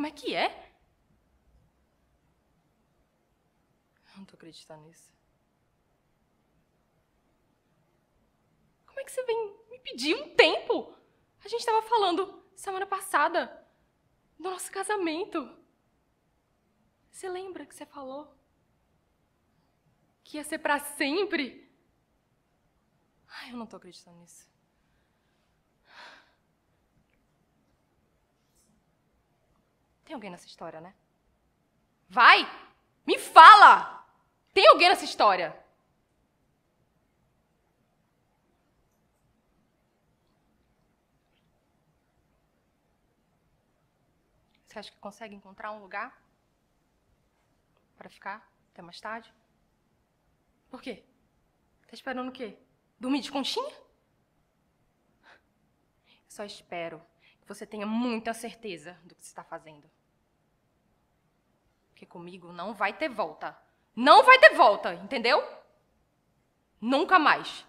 Como é que é? Não tô acreditando nisso. Como é que você vem me pedir um tempo? A gente tava falando semana passada do nosso casamento. Você lembra que você falou? Que ia ser para sempre? Ai, eu não tô acreditando nisso. Tem alguém nessa história, né? Vai! Me fala! Tem alguém nessa história? Você acha que consegue encontrar um lugar para ficar até mais tarde? Por quê? Tá esperando o quê? Dormir de conchinha? Eu só espero você tenha muita certeza do que você está fazendo. Porque comigo não vai ter volta. Não vai ter volta, entendeu? Nunca mais.